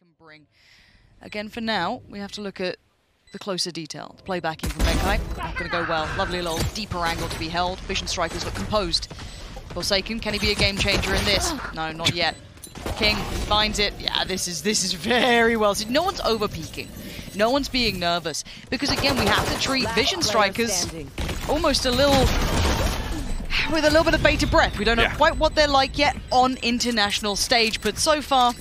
can bring. Again, for now, we have to look at the closer detail. The playbacking from Benkai, not going to go well. Lovely little deeper angle to be held. Vision Strikers look composed. Forsaken, can he be a game changer in this? No, not yet. King finds it. Yeah, this is this is very well. So no one's over peaking. No one's being nervous because again we have to treat Vision Strikers almost a little with a little bit of bated breath. We don't know Yeah. quite what they're like yet on international stage, but so far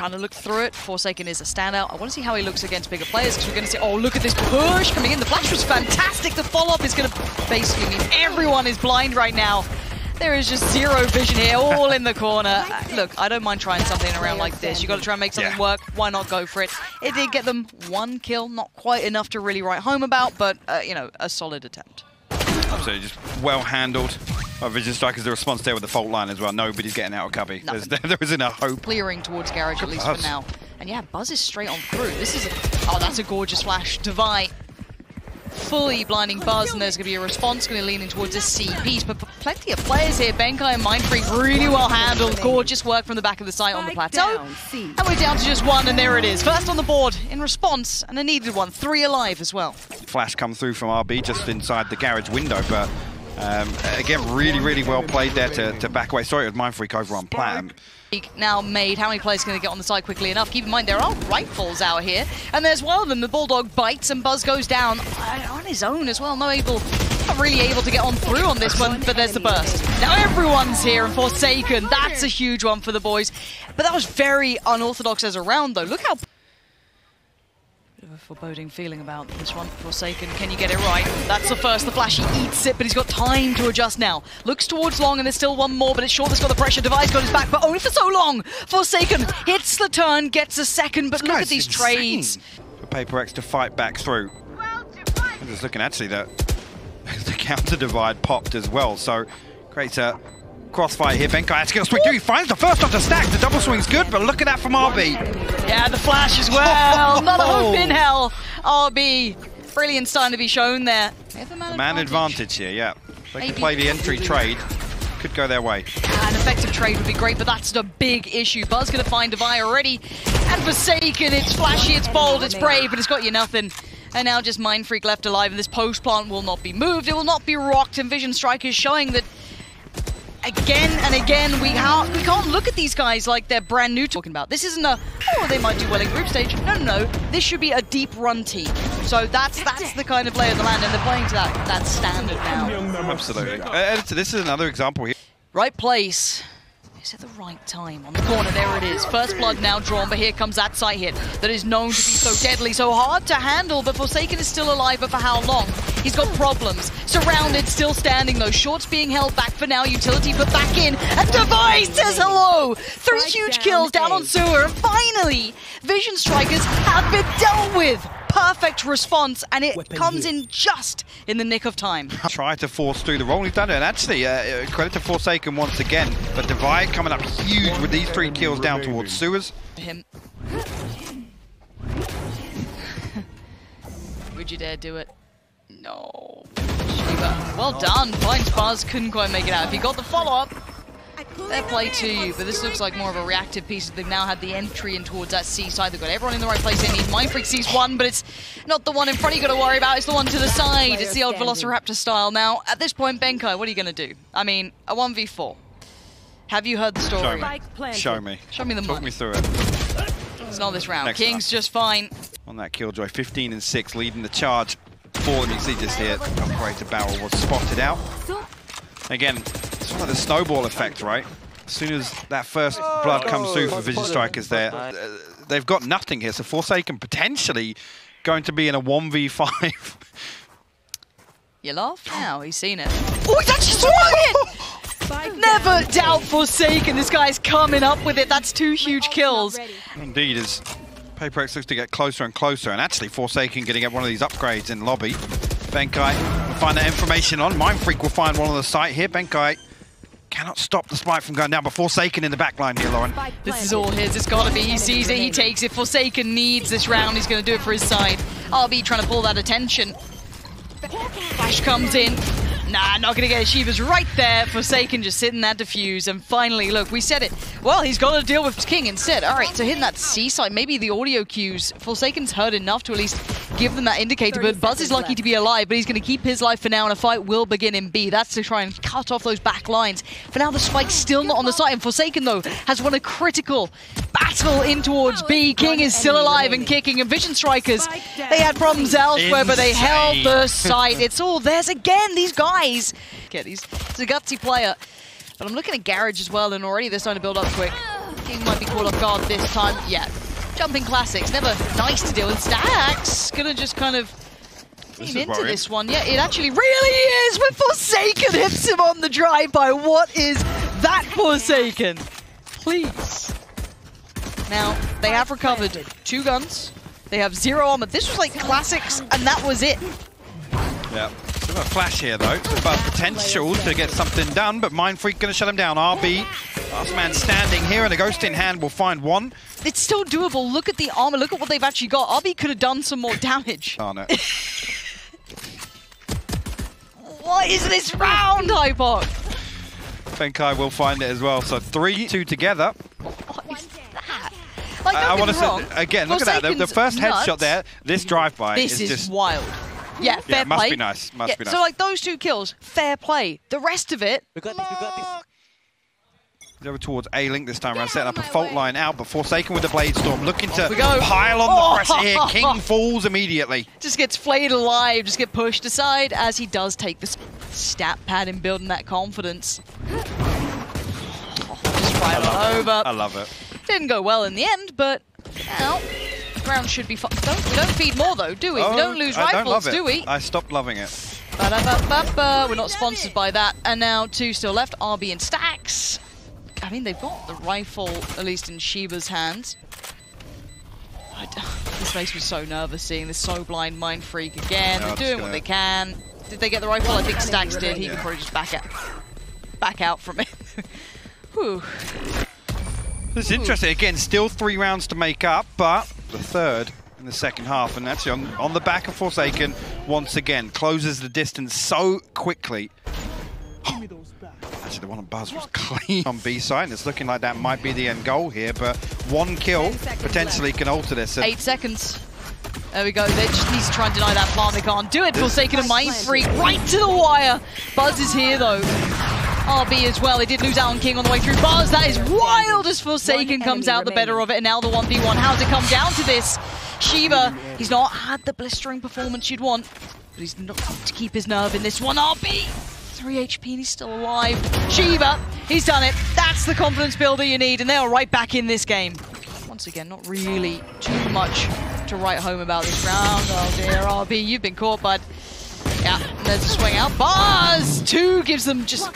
kind of looked through it. Forsaken is a standout. I want to see how he looks against bigger players because we're going to see, oh, look at this push coming in. The flash was fantastic. The follow-up is going to basically mean everyone is blind right now. There is just zero vision here, all in the corner. Look, I don't mind trying something around like this. You've got to try and make something Yeah. work. Why not go for it? It did get them one kill, not quite enough to really write home about, but, uh, you know, a solid attempt. Absolutely, just well handled. Uh, Vision Strike is the response there with the fault line as well. Nobody's getting out of cubby. There's, there isn't a hope. clearing towards Garage, at least for now. And yeah, Buzz is straight on through. This is a, oh, that's a gorgeous flash. Devi fully blinding Buzz, and there's going to be a response going to lean in towards this C piece. But plenty of players here. Benkai and Mindfreak really well handled. Gorgeous work from the back of the site on the plateau. And we're down to just one, and there it is. First on the board in response, and a needed one. Three alive as well. Flash come through from RB just inside the garage window, but um, again, really, really well played there to, to back away. Sorry, it was Mind Freak over on Platinum. now made. How many players can they get on the side quickly enough? Keep in mind, there are rifles out here. And there's one of them. The Bulldog bites and Buzz goes down uh, on his own as well. No able, not really able to get on through on this one, but there's the burst. Now everyone's here and Forsaken. That's a huge one for the boys. But that was very unorthodox as a round, though. Look how... Bit of a foreboding feeling about this one. Forsaken, can you get it right? That's the first. The flash, he eats it, but he's got time to adjust now. Looks towards long, and there's still one more, but it's short that's got the pressure. Device got his back, but only for so long. Forsaken hits the turn, gets a second, but look at these insane trades. For Paper Rex to fight back through. I'm just looking actually that the counter divide popped as well, so creates a crossfire here. Benkai has to get a swing through. He finds the first off the stack. The double swing's good, but look at that from RB. Yeah, the flash as well. Another hope in oh. hell. RB. Brilliant sign to be shown there. They have the man, Man advantage here, yeah. They can play the entry trade. Could go their way. An effective trade would be great, but that's a big issue. Buzz gonna find Devi already. And Forsaken, it's flashy, it's bold, it's brave, but it's got you nothing. And now just Mind Freak left alive, and this post plant will not be moved, it will not be rocked, and Vision Strike is showing that again and again we can't we can't look at these guys like they're brand new talking about. This isn't a oh they might do well in group stage. No no no. This should be a deep run team. So that's that's the kind of play of the land and they're playing to that that standard now. Absolutely. Uh, this is another example here. Right place. Is at the right time. On the corner, there it is. First blood now drawn, but here comes that sight hit that is known to be so deadly, so hard to handle, but Forsaken is still alive, but for how long? He's got problems. Surrounded, still standing though. Shorts being held back for now. Utility put back in. And Device says hello! Three huge kills down on Sewer, and finally, Vision Strikers have been dealt with! Perfect response, and it Weapon comes here. in just in the nick of time. Try to force through the roll. He's done it. And actually, uh, uh, credit to Forsaken once again. But Divide coming up huge with these three kills down towards Sewers. him. Would you dare do it? No. Shiba. Well done. Finds Buzz. Couldn't quite make it out. If he got the follow-up, fair play to you. But this looks like more of a reactive piece. They've now had the entry in towards that C side. They've got everyone in the right place. They need Mind Freak sees one, but it's not the one in front you've got to worry about. It's the one to the side. It's the old. Velociraptor style. Now, at this point, Benkai, what are you going to do? I mean, a 1v4. Have you heard the story? Show me. Show me. Show me the Talk money. me through it. It's not this round. Next King's round. just fine. On that Killjoy, 15 and 6, leading the charge for them. You see just here, Operator Barrel was spotted out. Again, it's one of the snowball effect, right? As soon as that first blood comes through for Vision Strikers there, uh, they've got nothing here. So Forsaken potentially going to be in a 1v5. You laugh now, he's seen it. Oh, he's actually swung it! Never doubt Forsaken, this guy's coming up with it. That's two huge kills. Indeed, as Paper Rex looks to get closer and closer, and actually Forsaken getting up one of these upgrades in lobby. Benkai will find that information on. Mind Freak will find one on the site here. Benkai cannot stop the spike from going down, but Forsaken in the back line here, Lauren. This is all his, it's gotta be. He sees it, he takes it. Forsaken needs this round, he's gonna do it for his side. RB trying to pull that attention. Flash comes in. Nah, not gonna get it. She was right there. Forsaken just sitting that defuse. And finally, look, we said it. Well, he's got to deal with King instead. All right, so hitting that C side, maybe the audio cues. Forsaken's heard enough to at least give them that indicator. But Buzz is lucky left. to be alive, but he's going to keep his life for now. And a fight will begin in B. That's to try and cut off those back lines. For now, the spike's still not on the site. And Forsaken, though, has won a critical battle in towards B. King is still alive and kicking. And Vision Strikers, they had problems elsewhere, but they held the site. It's all theirs again. These guys. Get he's, he's a gutsy player. But I'm looking at Garage as well, and already they're starting to build up quick. King might be caught off guard this time. Yeah, jumping classics, never nice to deal with. Stax gonna just kind of lean into worrying. this one. Yeah, it actually really is with Forsaken hits him on the drive-by. What is that Forsaken? Please. Now, they have recovered two guns. They have zero armor. This was like classics, and that was it. Yeah. Still a flash here, though. But potential to get something done, but Mindfreak going to shut him down. RB, last man standing here, and a Ghost in hand will find one. It's still doable. Look at the armor. Look at what they've actually got. RB could have done some more damage. Oh, no. what is this round, Hypoc? Benkai will find it as well. So three, two together. What is that? Like, I, I want to say, again, look at that. The, the first nuts. headshot there, this drive-by is, is just wild. Yeah, fair yeah, play. Must be nice. Must yeah, be nice. So like those two kills, fair play. The rest of it. We got this. We got this. Over towards A-Link this time around, setting up a fault way. line out, but Forsaken with the Blade Storm, looking to pile on oh. the pressure here. King falls immediately. Just gets flayed alive, just get pushed aside as he does take the stat pad in building that confidence. just right over. I love it. Didn't go well in the end, but now ground should be fine. Don't, we don't feed more though, do we? Oh, we don't oh, lose I rifles, don't do we? I stopped loving it. Ba -da -ba -ba -ba. We're not sponsored by that. And now two still left, RB and Stax. I mean, they've got the rifle, at least in Shiba's hands. This makes me so nervous seeing this so blind mind freak again. They're doing what they can. Did they get the rifle? I think Stax did. He yeah. could probably just back out, back out from it. Whew. This is interesting. Again, still three rounds to make up, but the third in the second half. And actually on, on the back of Forsaken, once again, closes the distance so quickly. Actually, the one on Buzz was clean on B side, and it's looking like that might be the end goal here, but one kill potentially can alter this. Eight seconds. There we go. They just need to try and deny that plant. They can't do it. Forsaken a Mind Freak right to the wire. Buzz is here, though. RB as well. They did lose Alan King on the way through bars. That is wild as Forsaken comes out the better of it. And now the 1v1. How's it come down to this? Shiba, he's not had the blistering performance you'd want. But he's not to keep his nerve in this one. RB, 3 HP and he's still alive. Shiba, he's done it. That's the confidence builder you need. And they are right back in this game. Once again, not really too much to write home about this round. Oh dear, RB, you've been caught, bud. Yeah, there's a swing out. Buzz! Two gives them just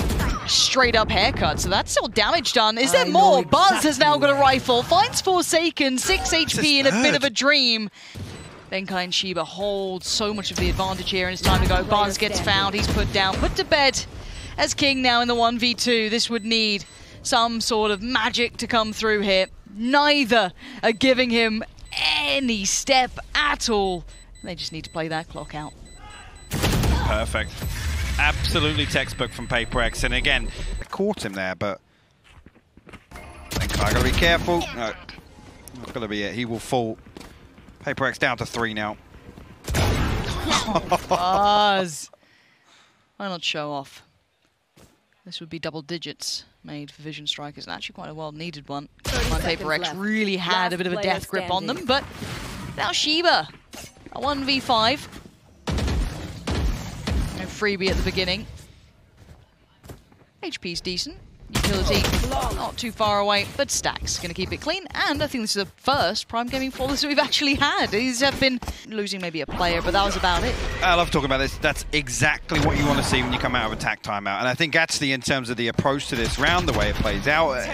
straight up haircut, so that's still damage done. Is there I more? Exactly Buzz has now got a rifle, finds Forsaken, 6 HP in a bit of a dream. Benkai and Shiba hold so much of the advantage here, and it's time to go. Buzz gets found, he's put down, put to bed as King now in the 1v2. This would need some sort of magic to come through here. Neither are giving him any step at all. They just need to play that clock out. Perfect absolutely textbook from Paper Rex. And again, caught him there, but I gotta be careful. No, that's gonna be it. He will fall. Paper Rex down to three now. Buzz. Why not show off? This would be double digits made for Vision Strikers, and actually quite a well-needed one. My Paper Rex left. really had Last a bit of a death grip standing. on them, but now Shiba, a 1v5 freebie at the beginning. HP's decent. Utility oh. not too far away, but Stax going to keep it clean. And I think this is the first Prime Gaming flawless we've actually had. He's have been losing maybe a player, but that was about it. I love talking about this. That's exactly what you want to see when you come out of attack timeout. And I think actually in terms of the approach to this round, the way it plays out, uh,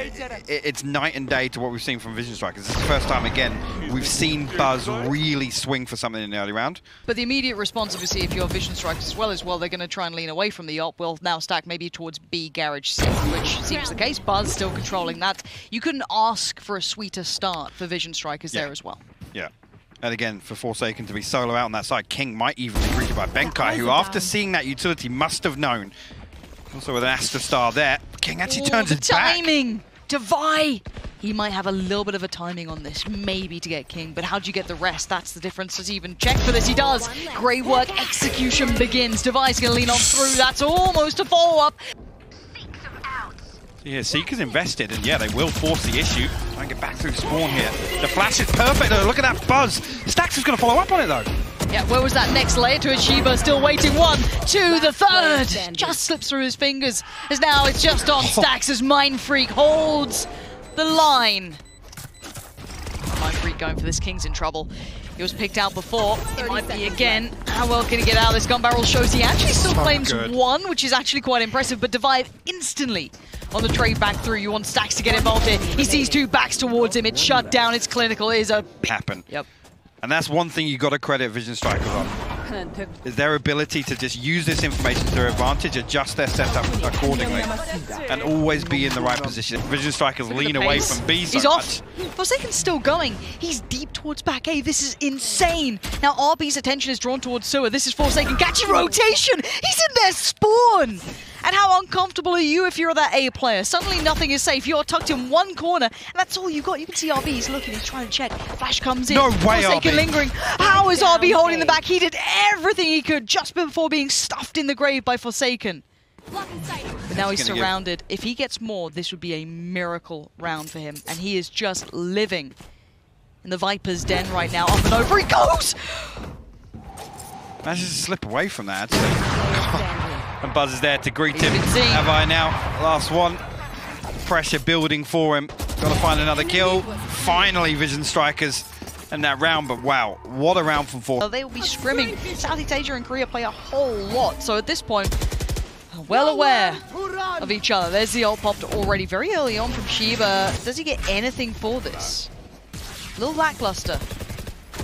it's night and day to what we've seen from Vision Strikers. This is the first time, again, we've seen Buzz really swing for something in the early round. But the immediate response, obviously, if you're Vision Strikers as well, as well, they're going to try and lean away from the op. We'll now stack maybe towards B Garage C, which seems the case. Buzz still controlling that. You couldn't ask for a sweeter start for Vision Strikers yeah. there as well. Yeah. And again, for Forsaken to be solo out on that side, King might even be greeted by Benkai, who after seeing that utility must have known. Also with an Astra Star there, King actually Ooh, turns the his back. timing! Devi! He might have a little bit of a timing on this, maybe to get King, but how do you get the rest? That's the difference. Does he even check for this? He does! Great work, execution begins. Devi's gonna lean on through, that's almost a follow-up. Yeah, Seeker's invested, and yeah, they will force the issue. Try and get back through spawn here. The flash is perfect, though. Look at that buzz. Stax is going to follow up on it, though. Yeah, where was that next layer to Achieva? Still waiting. One, two, the third! Just slips through his fingers. As now it's just on oh. Stax as Mind Freak holds the line. Mind Freak going for this. King's in trouble. He was picked out before. It might be again. How well can he get out of this? Gun barrel shows he actually still So claims good. one, which is actually quite impressive, but Divide instantly on the trade back through. You want Stax to get involved here. He sees two backs towards him. It's shut down. It's clinical. It is a big... Happen. Yep. And that's one thing you've got to credit Vision Strikers on. Is their ability to just use this information to their advantage, adjust their setup accordingly, and always be in the right position. Vision Strikers lean away from B so He's much. off. Forsaken's still going. He's deep towards back A. This is insane. Now RB's attention is drawn towards Sewer. This is Forsaken. Catchy rotation. He's in their spawn. And how uncomfortable are you if you're that A player? Suddenly nothing is safe. You're tucked in one corner, and that's all you've got. You can see RB. He's looking. He's trying to check. Flash comes in. No way, Forsaken RB. lingering. How is RB holding the back? He did everything he could just before being stuffed in the grave by Forsaken. But now he's gonna give- surrounded. If he gets more, this would be a miracle round for him. And he is just living in the Viper's den right now. Up and over he goes! Manages to slip away from that. And Buzz is there to greet him. Have I now? Last one. Pressure building for him. Got to find another kill. Finally, Vision Strikers in that round. But wow, what a round from four. So they will be scrimming. Southeast Asia and Korea play a whole lot. So at this point, well aware of each other. There's the ult popped already very early on from Shiba. Does he get anything for this? A little lackluster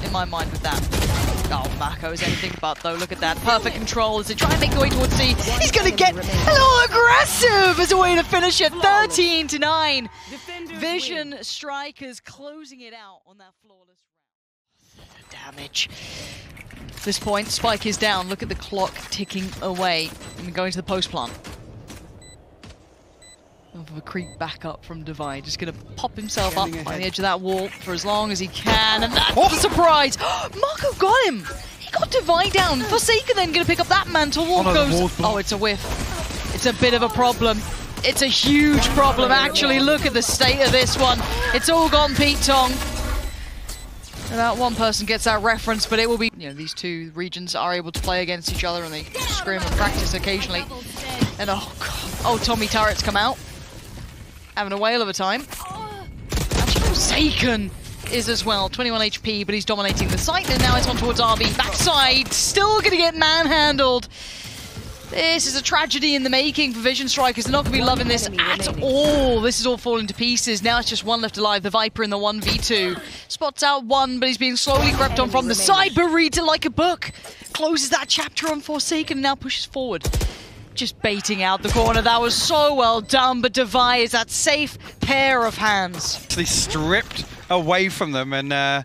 in my mind with that. Oh, Mako is anything but though. Look at that. Perfect control as they try and make their way towards C. He's going to get a little aggressive as a way to finish it. 13 to 9. Vision Strikers closing it out on that flawless round. Damage. At this point, Spike is down. Look at the clock ticking away. And going to the post plant. Of a creep back up from Divide. Just going to pop himself up on the edge of that wall for as long as he can. And that's Oh. the surprise. Marco got him. He got Divide down. Forsaken then going to pick up that mantle. Wall Oh, no, goes. Oh, it's a whiff. It's a bit of a problem. It's a huge problem, actually. Look at the state of this one. It's all gone Pete Tong. About one person gets that reference, but it will be, you know, these two regions are able to play against each other and they scrim and practice occasionally. And oh god, oh Tommy Turret's come out. Having a whale of a time. Actually, Forsaken is as well, 21 HP, but he's dominating the site, and now it's on towards RB. Backside, still gonna get manhandled. This is a tragedy in the making for Vision Strikers. They're not going to be loving this at all. This is all falling to pieces. Now it's just one left alive. The Viper in the 1v2. Spots out one, but he's being slowly crept on from the side. But reads it like a book. Closes that chapter on Forsaken and now pushes forward. Just baiting out the corner. That was so well done, but Devi is that safe pair of hands. Actually stripped away from them and uh,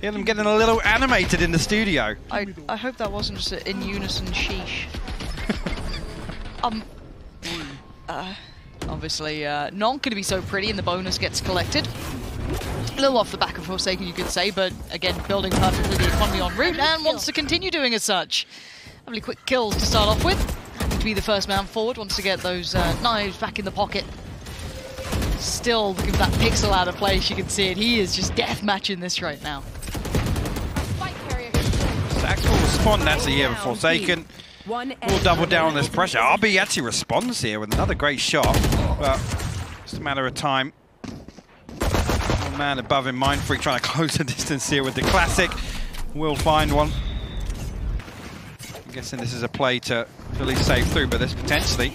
hear them getting a little animated in the studio. I, I hope that wasn't just in unison sheesh. um, uh, obviously uh, not going to be so pretty, and the bonus gets collected. A little off the back of Forsaken, you could say, but again, building perfectly the economy en route and wants to continue doing as such. Lovely quick kills to start off with. Happy to be the first man forward, wants to get those uh, knives back in the pocket. Still looking for that pixel out of place, you can see it. He is just death matching this right now. Sax will respond, that's the year of Forsaken. We'll double down on this pressure. RB actually responds here with another great shot, but just a matter of time. Man above him, Mind Freak trying to close the distance here with the classic. Will find one. I'm guessing this is a play to at least save through, but this potentially.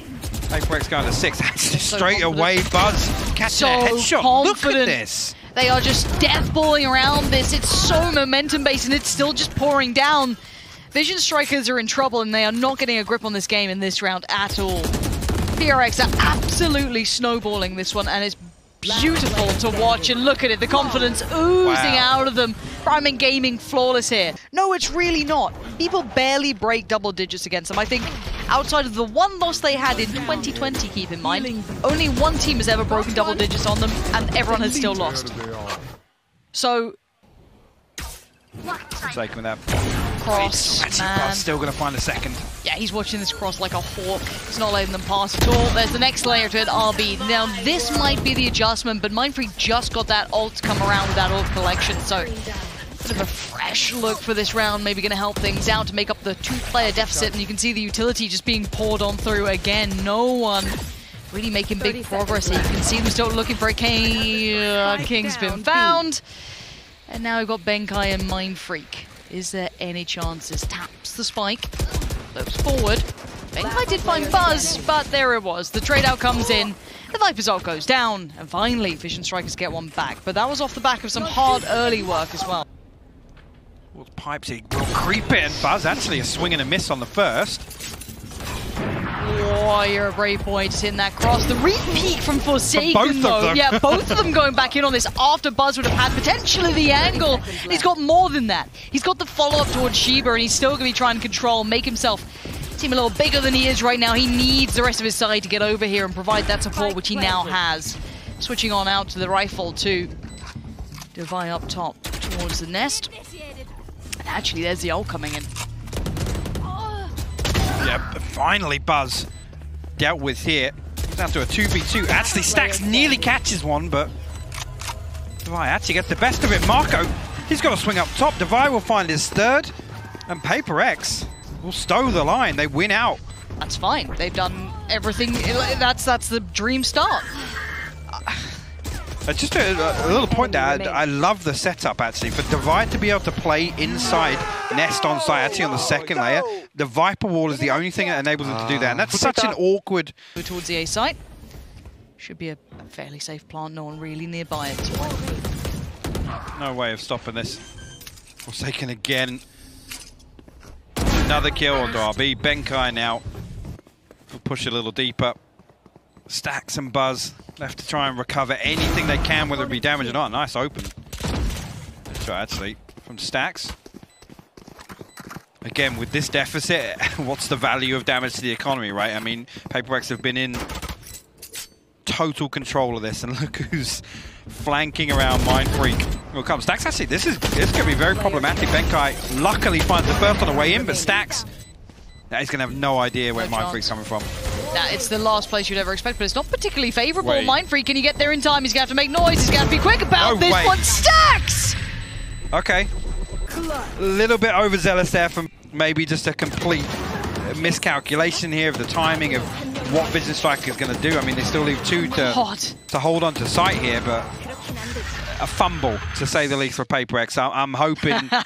Apex going to six. Actually, So straight confident. away, Buzz catching So a headshot. Look at this. They are just death balling around this. It's so momentum based and it's still just pouring down. Vision Strikers are in trouble and they are not getting a grip on this game in this round at all. PRX are absolutely snowballing this one and it's beautiful to watch and look at it, the confidence oozing Wow. out of them. Prime Gaming flawless here. No, it's really not. People barely break double digits against them. I think outside of the one loss they had in 2020, keep in mind, only one team has ever broken double digits on them and everyone has still lost. So, Taking that. Cross, Actually, man. Still going to find a second. Yeah, he's watching this cross like a hawk. He's not letting them pass at all. There's the next layer to it, RB. Now, this might be the adjustment, but Mindfreak just got that ult to come around with that ult collection, so bit of a fresh look for this round. Maybe going to help things out to make up the two-player deficit, and you can see the utility just being poured on through again. No one really making big progress here. You can see them still looking for a king. Uh, King's been found. And now we've got Benkai and Mind Freak. Is there any chance this Taps the spike, looks forward. I think I did find Buzz, but there it was. The trade out comes in, the Viper's ult goes down, and finally Vision Strikers get one back. But that was off the back of some hard early work as well. Well, pipes he will creep in. Buzz actually a swing and a miss on the first. Warrior Brave Boy just hitting that cross. The repeat from Forsaken, both of though. them. Yeah, both of them going back in on this after Buzz would have had potentially the angle. He's got more than that. He's got the follow-up towards Shiba, and he's still going to be trying to control, make himself seem a little bigger than he is right now. He needs the rest of his side to get over here and provide that support, which he now has. Switching on out to the rifle, too. Devi up top towards the nest. And actually, there's the ult coming in. Yeah, but finally Buzz dealt with here. Down to a 2v2. Actually, Stax nearly catches one, but Devi actually gets the best of it. Marco, he's got to swing up top. Devi will find his third, and Paper Rex will stow the line. They win out. That's fine. They've done everything. That's that's the dream start. Uh, just a, a little point there. I, I love the setup actually for Divide to be able to play inside Nest on site actually on the second layer. The Viper wall is the only thing that enables them to do that, and that's ah. such an awkward. Towards the A site. Should be a fairly safe plant. No one really nearby at this point. No way of stopping this. Forsaken again. Another kill on Derby. Benkai now. will push a little deeper. Stax and Buzz left to try and recover anything they can, whether it be damage or not. Nice open. Shot, actually, from Stax. Again, with this deficit, what's the value of damage to the economy, right? I mean, Paperbacks have been in total control of this, and look who's flanking around Mind Freak. Well, come Stax. Actually, this is this going to be very problematic. Benkai luckily finds the first on the way in, but Stax, that is going to have no idea where No Mind chance. Freak's coming from. Nah, it's the last place you'd ever expect, but it's not particularly favourable. Mind Freak, can he get there in time? He's going to have to make noise. He's going to have to be quick about No this way. one. Stax! Okay. A little bit overzealous there from maybe just a complete miscalculation here of the timing of what Vision Strike is going to do. I mean, they still leave two to, God. to hold on to sight here, but a fumble, to say the least, for Paper Rex. I- I'm hoping...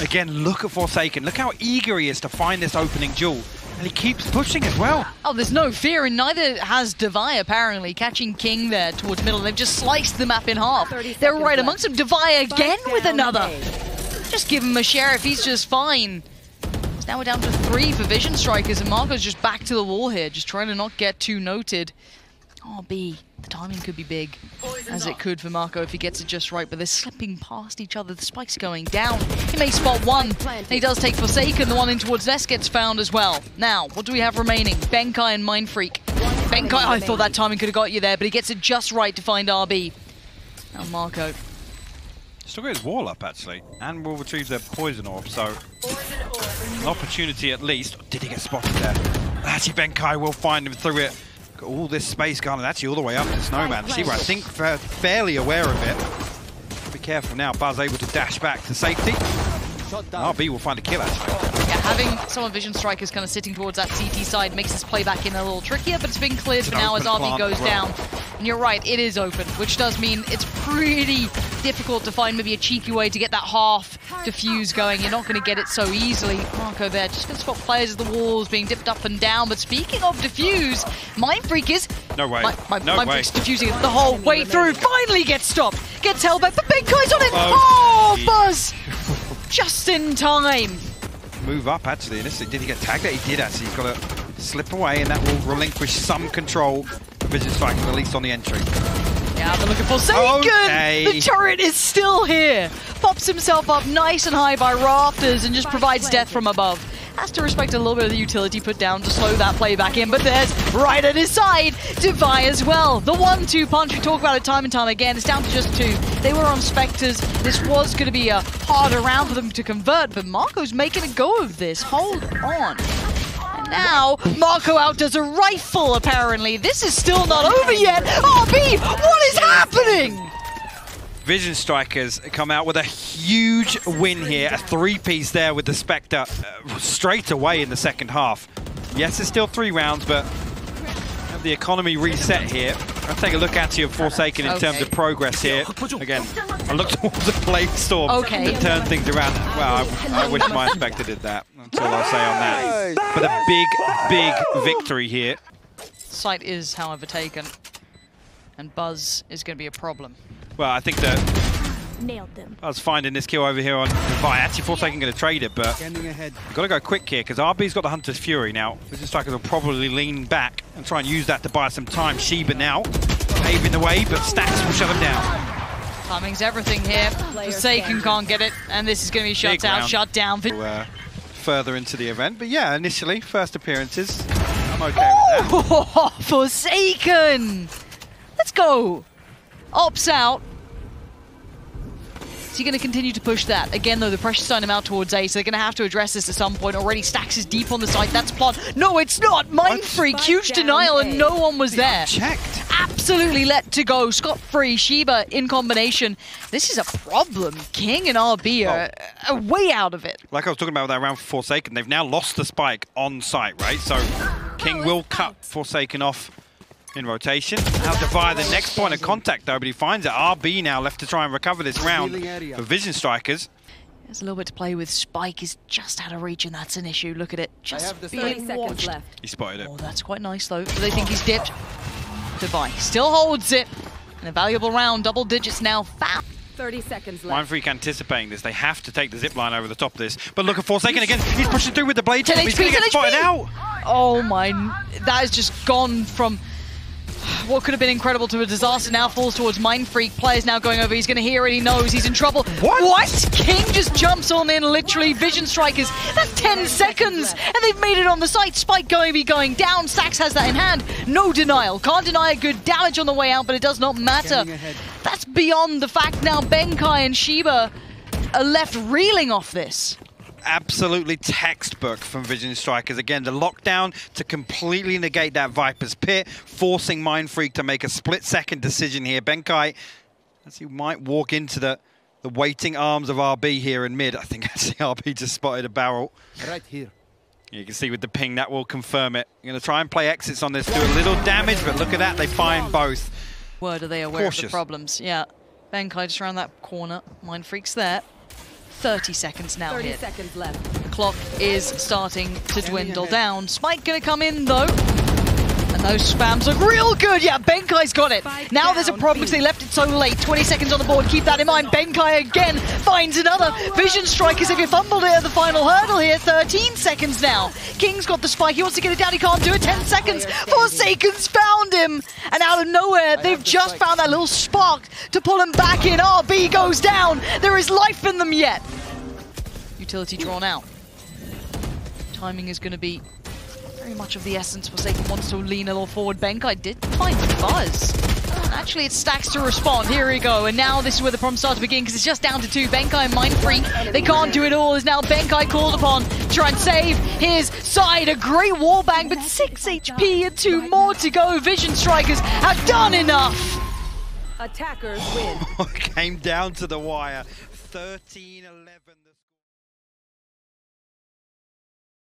Again, look at Forsaken. Look how eager he is to find this opening duel. And he keeps pushing as well. Oh, there's no fear, and neither has Devi, apparently. Catching King there towards middle. They've just sliced the map in half. They're right left. amongst them. Devi again with another. A. Just give him a sheriff. He's just fine. So now we're down to three for Vision Strikers, and Marco's just back to the wall here, just trying to not get too noted. Oh, B. The timing could be big, as it could for Marco if he gets it just right, but they're slipping past each other. The spike's going down. He may spot one, and he does take Forsaken. The one in towards Nest gets found as well. Now, what do we have remaining? Benkai and Mind Freak. Benkai, I thought that timing could have got you there, but he gets it just right to find RB. Now Marco. Still got his wall up, actually. And will retrieve their poison orb, so... An opportunity at least. Did he get spotted there? Actually, Benkai will find him through it. Got all this space gone, and actually all the way up to Snowman. Shiba, I think, fa- fairly aware of it. Be careful now. Buzz able to dash back to safety. RB will find a kill, actually. Yeah, having some of Vision Strikers kind of sitting towards that CT side makes this play back in a little trickier, but it's been cleared for now as open RB goes well. down. And you're right, it is open, which does mean it's pretty difficult to find maybe a cheeky way to get that half diffuse going. You're not going to get it so easily. Marco there just going to spot players as the walls being dipped up and down. But speaking of diffuse, Mind Freak is... No way. My, my, No Mind way. Freak's diffusing it the whole way through. Finally gets stopped. Gets held back, but Benkai's on it. Oh, Oh, Buzz! Just in time. Move up, actually. And did he get tagged? He did, actually. He's got to slip away, and that will relinquish some control for Vision Strike, at least on the entry. Yeah, they're looking for! Okay. The turret is still here! Pops himself up nice and high by rafters and just provides death from above. Has to respect a little bit of the utility put down to slow that play back in, but there's right at his side, Devi as well. The one-two punch, we talk about it time and time again, it's down to just two. They were on Spectres. This was going to be a harder round for them to convert, but Marco's making a go of this. Hold on. Now, Marco out does a rifle, apparently. This is still not over yet. RB, what is happening? Vision Strikers come out with a huge win here, a three-piece there with the Spectre uh, straight away in the second half. Yes, it's still three rounds, but have the economy reset here. I'll take a look at you of Forsaken in Okay. terms of progress here. Again, I look towards the Blade Storm Okay. to turn things around. Well, I, I wish my Spectre did that. That's all I'll say on that. But a big, big victory here. Site is, however, taken. And Buzz is going to be a problem. Well, I think that Nailed them. I was finding this kill over here on Devi. Actually, Forsaken going to trade it, but Standing ahead. Got to go quick here because RB's got the Hunter's Fury now. Vision Strikers will probably lean back and try and use that to buy some time. Shiba now paving the way, but Stax will shut him down. Timing's everything here. Forsaken can't get it, and this is going to be shut Big out, round. shut down. We'll, uh, further into the event, but yeah, initially first appearances. I'm okay with that. Oh, Forsaken! Let's go. Ops out. Is he going to continue to push that? Again, though, the pressure's starting him out towards A, so they're going to have to address this at some point. Already Stax is deep on the site. That's plot. No, it's not. Mind Freak, huge Spike down denial, and no one was there. Checked. Absolutely let to go. Scot-free, Shiba in combination. This is a problem. King and RB are, are way out of it. Like I was talking about with that round for Forsaken, they've now lost the spike on site, right? So King will cut Forsaken off in rotation. Now Devi, the next point of contact though, but he finds it. RB now left to try and recover this round for Vision Strikers. There's a little bit to play with. Spike is just out of reach, and that's an issue. Look at it. Just 30 being seconds watched. left. He spotted it. Oh, that's quite nice, though. Do they think he's dipped? Devi still holds it. And a valuable round, double digits now. Found. 30 seconds left. Mind Freak anticipating this. They have to take the zip line over the top of this. But look at Forsaken again. He's pushing through with the blade. 10 He's going to get spotted out. Oh my, that has just gone from what could have been incredible to a disaster now falls towards Mind Freak. Players now going over, he's going to hear it, he knows he's in trouble. What? What? King just jumps on in, literally, Vision Strikers. That's 10 seconds, and they've made it on the site. Spike going to be going down, Stax has that in hand. No denial, can't deny a good damage on the way out, but it does not matter. That's beyond the fact now Benkai and Shiba are left reeling off this. Absolutely textbook from Vision Strikers. Again, the lockdown to completely negate that Viper's Pit, forcing Mind Freak to make a split-second decision here. Benkai, as he might walk into the, the waiting arms of RB here in mid. I think actually RB just spotted a barrel. Right here. You can see with the ping, that will confirm it. I'm going to try and play exits on this, do a little damage, but look at that, they find both. Word are they aware of Cautious. the problems? Yeah. Benkai just around that corner. Mind Freak's there. 30 seconds now 30 hit. seconds left. Clock is starting to dwindle down. Spike gonna come in though. And those spams look real good. Yeah, Benkai's got it. Spike Now there's a problem because they left it so late. 20 seconds on the board. Keep that in mind. Benkai again finds another. Vision Strikers if you fumbled it at the final hurdle here. 13 seconds now. King's got the spike. He wants to get it down. He can't do it. 10 seconds. Forsaken's found him. And out of nowhere, they've just found that little spark to pull him back in. RB goes down. There is life in them yet. Utility drawn out. Timing is going to be very much of the essence. Forsaken wants to lean a little forward. Benkai did find the buzz. And Actually, it stacks to respond. Here we go. And now this is where the problems start to begin because it's just down to two. Benkai and Mind Freak. They can't do it all. Is now Benkai called upon to try and save his side. A great wall bang, but 6 HP and two more to go. Vision Strikers have done enough. Attackers win. Came down to the wire. 13-11.